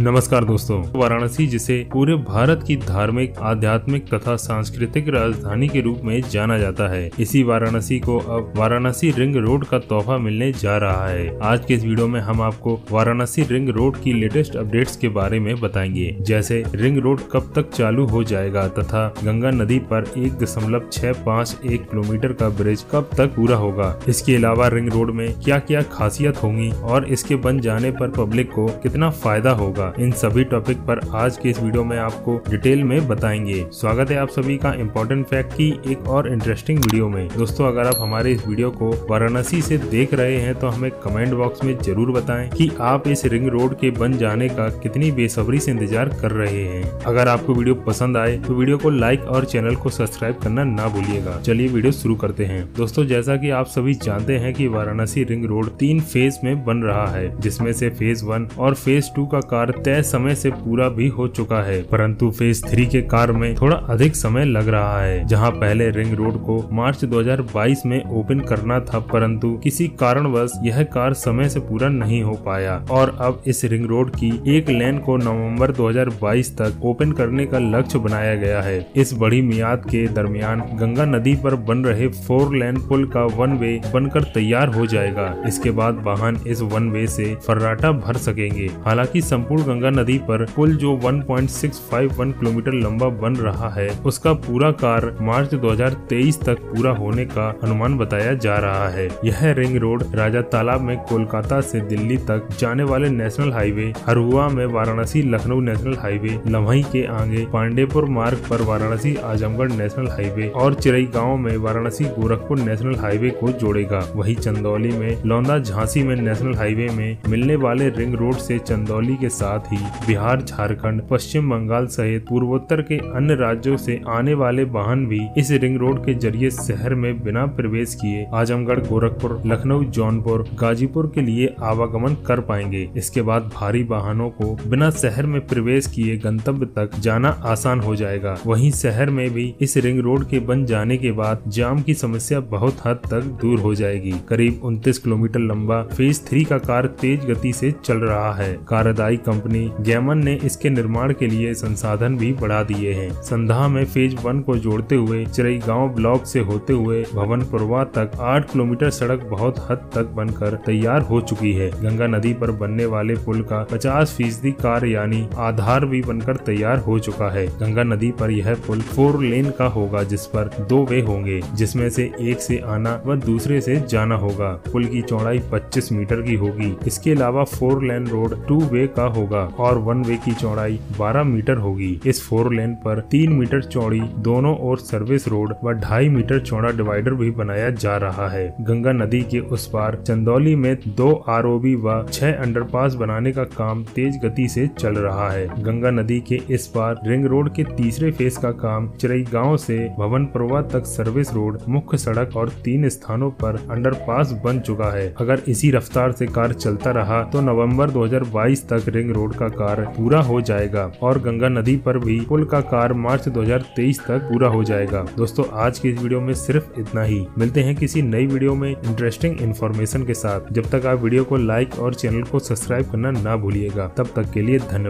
नमस्कार दोस्तों। वाराणसी, जिसे पूरे भारत की धार्मिक, आध्यात्मिक तथा सांस्कृतिक राजधानी के रूप में जाना जाता है, इसी वाराणसी को अब वाराणसी रिंग रोड का तोहफा मिलने जा रहा है। आज के इस वीडियो में हम आपको वाराणसी रिंग रोड की लेटेस्ट अपडेट्स के बारे में बताएँगे, जैसे रिंग रोड कब तक चालू हो जाएगा तथा गंगा नदी पर एक दशमलव छह पाँच एक किलोमीटर का ब्रिज कब तक पूरा होगा। इसके अलावा रिंग रोड में क्या क्या खासियत होंगी और इसके बन जाने पर पब्लिक को कितना फ़ायदा होगा इन सभी टॉपिक पर आज के इस वीडियो में आपको डिटेल में बताएँगे। स्वागत है आप सभी का इम्पोर्टेंट फैक्ट की एक और इंटरेस्टिंग वीडियो में। दोस्तों, अगर आप हमारे इस वीडियो को वाराणसी से देख रहे हैं तो हमें कमेंट बॉक्स में ज़रूर बताएँ कि आप इस रिंग रोड के बन जाने का कितनी बेसब्री से इंतज़ार कर रहे हैं। अगर आपको वीडियो पसंद आए तो वीडियो को लाइक और चैनल को सब्सक्राइब करना ना भूलिएगा। चलिए वीडियो शुरू करते हैं। दोस्तों, जैसा की आप सभी जानते हैं की वाराणसी रिंग रोड तीन फ़ेज़ में बन रहा है, जिसमें से फ़ेज़ वन और फ़ेज़ टू का कार्य तय समय से पूरा भी हो चुका है, परंतु फ़ेज़ थ्री के कार्य में थोड़ा अधिक समय लग रहा है, जहाँ पहले रिंग रोड को मार्च 2022 में ओपन करना था, परंतु किसी कारणवश यह कार्य समय से पूरा नहीं हो पाया। और अब इस रिंग रोड की एक लेन को नवंबर 2022 तक ओपन करने का लक्ष्य बनाया गया है। इस बड़ी मियाद के दरमियान गंगा नदी पर बन रहे फोर लेन पुल का वन वे बनकर तैयार हो जाएगा। इसके बाद वाहन इस वन वे से फर्राटा भर सकेंगे। हालाँकि संपूर्ण गंगा नदी पर पुल जो 1.651 किलोमीटर लंबा बन रहा है, उसका पूरा कार्य मार्च 2023 तक पूरा होने का अनुमान बताया जा रहा है। यह रिंग रोड राजा तालाब में कोलकाता से दिल्ली तक जाने वाले नेशनल हाईवे, हरुआ में वाराणसी, लखनऊ नेशनल हाईवे, लम्ही के आगे पांडेपुर मार्ग पर वाराणसी, आजमगढ़ नेशनल हाईवे और चिरई गाँव में वाराणसी, गोरखपुर नेशनल हाईवे को जोड़ेगा। वही चंदौली में लौंदा झांसी में नेशनल हाईवे में मिलने वाले रिंग रोड से चंदौली के साथ ही बिहार, झारखंड, पश्चिम बंगाल सहित पूर्वोत्तर के अन्य राज्यों से आने वाले वाहन भी इस रिंग रोड के ज़रिए शहर में बिना प्रवेश किए आजमगढ़, गोरखपुर, लखनऊ, जौनपुर, गाजीपुर के लिए आवागमन कर पाएँगे। इसके बाद भारी वाहनों को बिना शहर में प्रवेश किए गंतव्य तक जाना आसान हो जाएगा। वहीं शहर में भी इस रिंग रोड के बन जाने के बाद जाम की समस्या बहुत हद तक दूर हो जाएगी। करीब 29 किलोमीटर लंबा फ़ेज़ थ्री का कार्य तेज गति से चल रहा है। कार्यदायी कंपनी गैमन ने इसके निर्माण के लिए संसाधन भी बढ़ा दिए हैं। संधा में फ़ेज़ वन को जोड़ते हुए चिरई गाँव ब्लॉक से होते हुए भवनपुरवा तक आठ किलोमीटर सड़क बहुत हद तक बनकर तैयार हो चुकी है। गंगा नदी पर बनने वाले पुल का पचास फ़ीसदी कार्य यानी आधार भी बनकर तैयार हो चुका है। गंगा नदी पर यह पुल फोर लेन का होगा, जिस पर दो वे होंगे, जिसमें से एक से आना व दूसरे से जाना होगा। पुल की चौड़ाई 25 मीटर की होगी। इसके अलावा four lane road two way का होगा। और वन वे की चौड़ाई 12 मीटर होगी। इस फोर लेन पर तीन मीटर चौड़ी दोनों ओर सर्विस रोड व ढाई मीटर चौड़ा डिवाइडर भी बनाया जा रहा है। गंगा नदी के उस पार चंदौली में दो आरओबी व छह अंडरपास बनाने का काम तेज गति से चल रहा है। गंगा नदी के इस पार रिंग रोड के तीसरे फ़ेज़ का काम चिरई गाँव से भवन प्रवा तक सर्विस रोड मुख्य सड़क और तीन स्थानों पर अंडरपास बन चुका है। अगर इसी रफ्तार से कार चलता रहा तो नवंबर 2022 तक रिंग रोड का कार्य पूरा हो जाएगा और गंगा नदी पर भी पुल का कार्य मार्च 2023 तक पूरा हो जाएगा। दोस्तों, आज की इस वीडियो में सिर्फ़ इतना ही। मिलते हैं किसी नई वीडियो में इंटरेस्टिंग इन्फॉर्मेशन के साथ। जब तक आप वीडियो को लाइक और चैनल को सब्सक्राइब करना ना भूलिएगा। तब तक के लिए धन्यवाद।